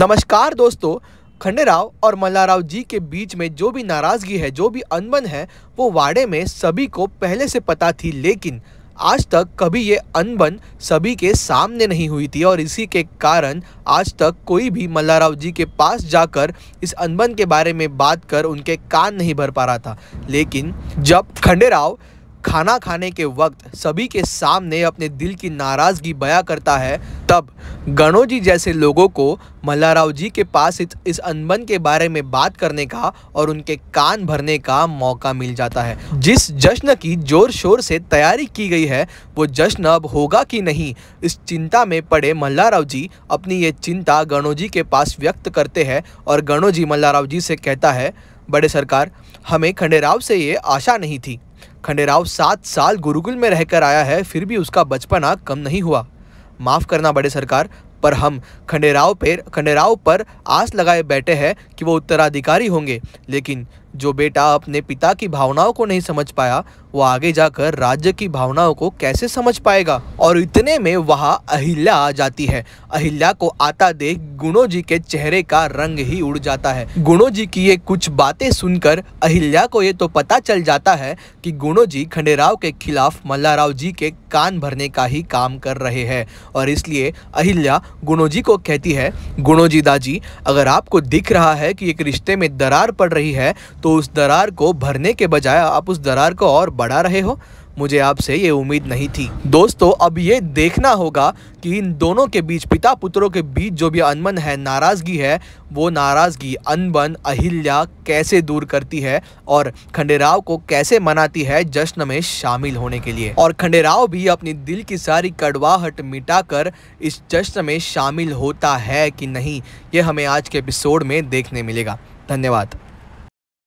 नमस्कार दोस्तों, खंडेराव और मल्लाराव जी के बीच में जो भी नाराज़गी है, जो भी अनबन है, वो वाड़े में सभी को पहले से पता थी, लेकिन आज तक कभी ये अनबन सभी के सामने नहीं हुई थी और इसी के कारण आज तक कोई भी मल्लाराव जी के पास जाकर इस अनबन के बारे में बात कर उनके कान नहीं भर पा रहा था। लेकिन जब खंडेराव खाना खाने के वक्त सभी के सामने अपने दिल की नाराज़गी बया करता है, तब गणो जी जैसे लोगों को मल्लाराव जी के पास इस अनबन के बारे में बात करने का और उनके कान भरने का मौका मिल जाता है। जिस जश्न की ज़ोर शोर से तैयारी की गई है, वो जश्न अब होगा कि नहीं, इस चिंता में पड़े मल्लाराव जी अपनी ये चिंता गणो जी के पास व्यक्त करते हैं और गणो जी मल्लाराव जी से कहता है, बड़े सरकार, हमें खंडेराव से ये आशा नहीं थी। खंडेराव सात साल गुरुकुल में रहकर आया है, फिर भी उसका बचपना कम नहीं हुआ। माफ़ करना बड़े सरकार, पर हम खंडेराव पर खंडेराव पर आस लगाए बैठे हैं कि वो उत्तराधिकारी होंगे, लेकिन जो बेटा अपने पिता की भावनाओं को नहीं समझ पाया, वो आगे जाकर राज्य की भावनाओं को कैसे समझ पाएगा? और इतने में वहाँ अहिल्या आ जाती है। अहिल्या को आता देख गुणो जी के चेहरे का रंग ही उड़ जाता है। गुणो जी की ये कुछ बातें सुनकर अहिल्या को ये तो पता चल जाता है कि गुणो जी खंडेराव के खिलाफ मल्लाराव जी के कान भरने का ही काम कर रहे हैं। और इसलिए अहिल्या गुणो जी को कहती है, गुणो जी दाजी, अगर आपको दिख रहा है कि एक रिश्ते में दरार पड़ रही है तो उस दरार को भरने के बजाय आप उस दरार को और बढ़ा रहे हो? मुझे आपसे ये उम्मीद नहीं थी। दोस्तों, अब ये देखना होगा कि इन दोनों के बीच पिता पुत्रों के बीच जो भी अनबन है, नाराज़गी है, वो नाराज़गी, अनबन, अहिल्या कैसे दूर करती है और खंडेराव को कैसे मनाती है, जश्न में शामिल होने के लिए। और खंडेराव भी अपनी दिल की सारी कड़वाहट मिटाकर इस जश्न में शामिल होता है कि नहीं, ये हमें आज के एपिसोड में देखने मिलेगा। धन्यवाद।